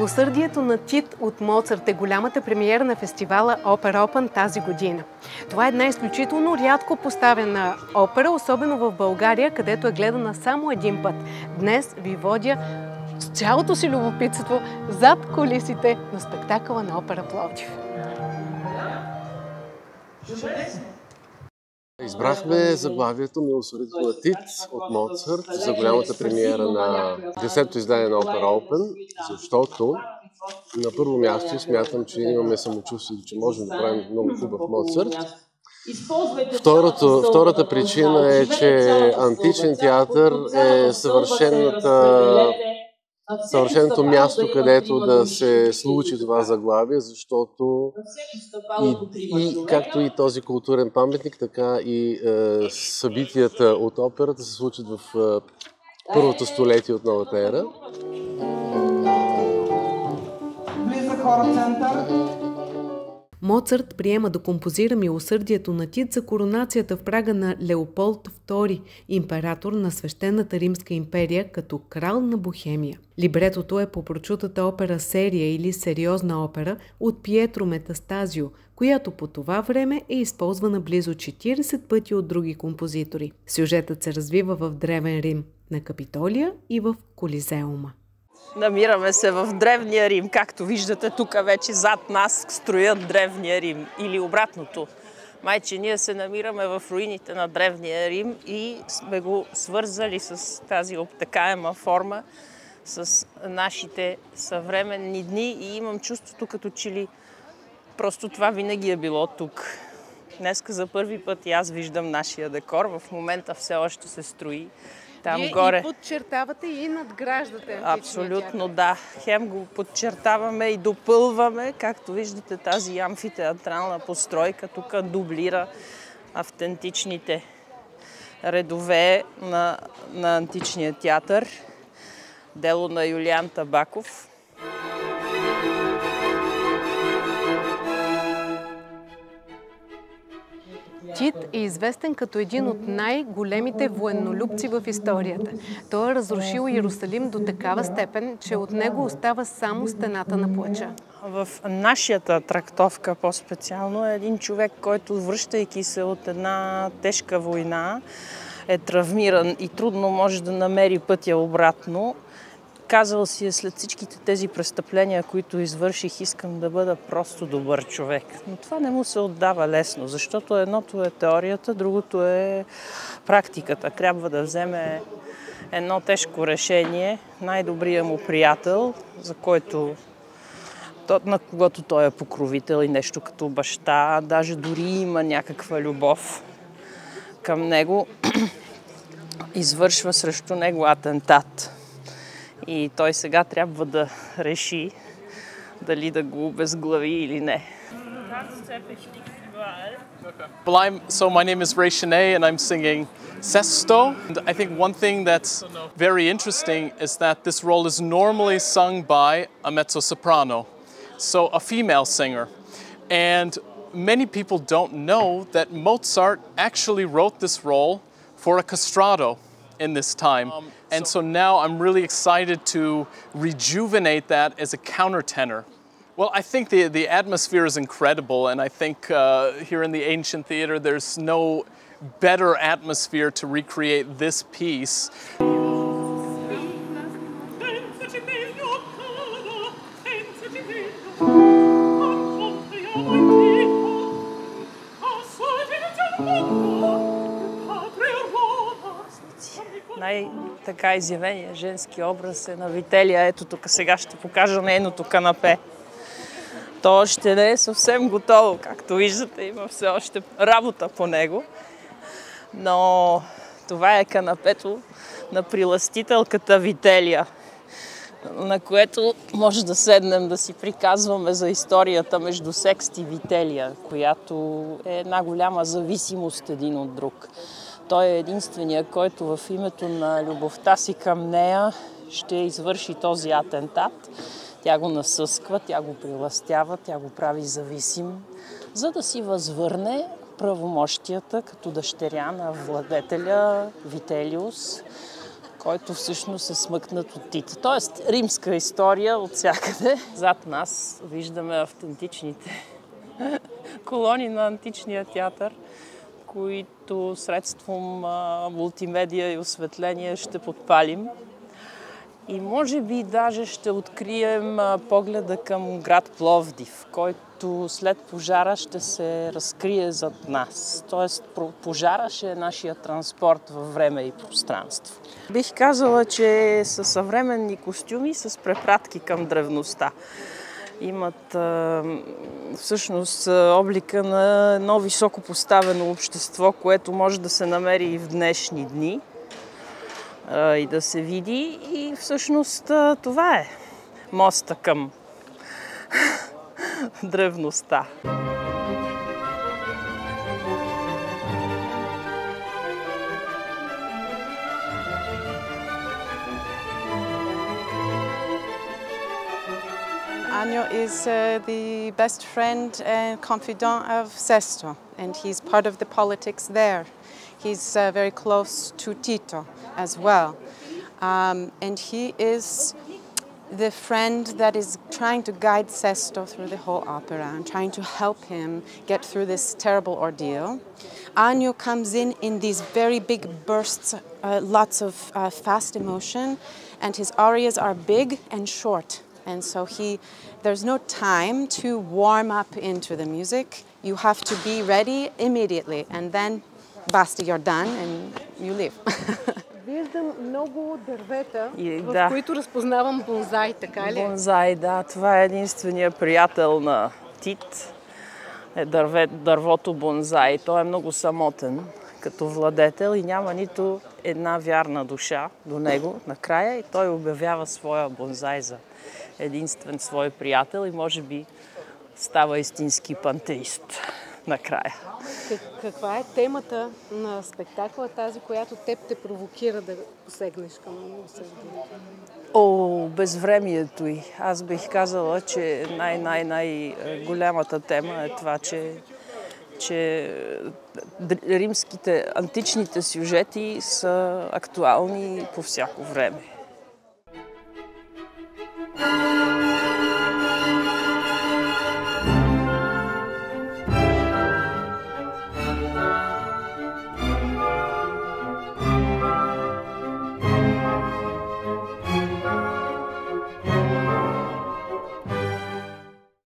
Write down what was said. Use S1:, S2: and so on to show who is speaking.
S1: Милосърдието на Тит от Моцарт е голямата премиера на фестивала Опер Опен тази година. Това е една изключително рядко поставена опера, особено в България, където е гледана само един път. Днес ви водя с цялото си любопитство зад колисите на спектакъла на опера Пловдив.
S2: Избрахме заглавието Милосърдието на Тит от Моцарт за голямата премиера на 10-то издание на Опера Open, защото на първо място смятам, че имаме самочувствието, че можем да правим много хубав Моцарт. Второто, втората причина е, че античен театър е съвършената съвършеното място, където да се случи това заглавие, защото и, и както и този културен паметник, така и е, събитията от операта се случат в е, първото столетие от новата ера.
S1: Влиза хора център. Моцарт приема да композира милосърдието на Тит за коронацията в Прага на Леополд II, император на Свещената Римска империя като крал на Бохемия. Либретото е по прочутата опера серия или сериозна опера от Пиетро Метастазио, която по това време е използвана близо 40 пъти от други композитори. Сюжетът се развива в Древен Рим, на Капитолия и в Колизеума.
S3: Намираме се в Древния Рим. Както виждате, тук вече зад нас строят Древния Рим. Или обратното. Майче, ние се намираме в руините на Древния Рим и сме го свързали с тази обтекаема форма с нашите съвременни дни и имам чувството като че ли просто това винаги е било тук. Днеска за първи път и аз виждам нашия декор. В момента все още се строи там
S1: Вие
S3: горе.
S1: и подчертавате и надграждате
S3: Абсолютно да. Хем го подчертаваме и допълваме. Както виждате, тази амфитеатрална постройка тук дублира автентичните редове на, на античния театър. Дело на Юлиан Табаков.
S1: Тит е известен като един от най-големите военнолюбци в историята. Той е разрушил Иерусалим до такава степен, че от него остава само стената на плача.
S3: В нашата трактовка по-специално е един човек, който връщайки се от една тежка война, е травмиран и трудно може да намери пътя обратно. Казал си е след всичките тези престъпления, които извърших, искам да бъда просто добър човек. Но това не му се отдава лесно, защото едното е теорията, другото е практиката. Трябва да вземе едно тежко решение, най-добрият му приятел, за който на когото той е покровител и нещо като баща, даже дори има някаква любов към него, извършва срещу него атентат. И той сега трябва да реши дали да го обезглави или не.
S4: Well, I'm, so my name is Ray Chenet and I'm singing Sesto. And I think one thing that's very interesting is that this role is normally sung by a mezzo soprano, so a female singer. And many people don't know that Mozart actually wrote this role for a castrato in this time. Um, and so now I'm really excited to rejuvenate that as a countertenor. Well, I think the, the atmosphere is incredible, and I think uh, here in the ancient theater, there's no better atmosphere to recreate this piece.
S3: Най-така изявения женски образ е на Вителия. Ето тук сега ще покажа нейното канапе. То още не е съвсем готово. Както виждате, има все още работа по него. Но това е канапето на приластителката Вителия, на което може да седнем да си приказваме за историята между Секст и Вителия, която е една голяма зависимост един от друг. Той е единствения, който в името на любовта си към нея ще извърши този атентат. Тя го насъсква, тя го приластява, тя го прави зависим, за да си възвърне правомощията като дъщеря на владетеля Вителиус, който всъщност е смъкнат от Тита. Тоест, римска история от всякъде. Зад нас виждаме автентичните колони на античния театър, които средством мултимедия и осветление ще подпалим. И може би даже ще открием погледа към град Пловдив, който след пожара ще се разкрие зад нас. Тоест пожара ще е нашия транспорт във време и пространство. Бих казала, че са съвременни костюми с препратки към древността имат всъщност облика на едно високо поставено общество, което може да се намери и в днешни дни и да се види. И всъщност това е моста към древността.
S5: Anjo is uh, the best friend and confidant of Sesto, and he's part of the politics there. He's uh, very close to Tito as well. Um, and he is the friend that is trying to guide Sesto through the whole opera and trying to help him get through this terrible ordeal. Anjo comes in in these very big bursts, uh, lots of uh, fast emotion, and his arias are big and short. And so he, there's no time to warm up into the music. You have to be ready immediately, and then basta, you're done and you leave.
S1: Виждам много дървета,
S3: И,
S1: в
S3: да.
S1: които разпознавам бонзай, така ли?
S3: Бонзай, да. Това е единствения приятел на Тит. Е дърве, дървото бонзай. Той е много самотен като владетел и няма нито една вярна душа до него накрая и той обявява своя бонзай за единствен свой приятел и може би става истински пантеист накрая.
S1: Каква е темата на спектакла, тази, която теб те провокира да посегнеш към милосърдието?
S3: О, безвремието й. Аз бих казала, че най-най-най-голямата тема е това, че че римските, античните сюжети са актуални по всяко време.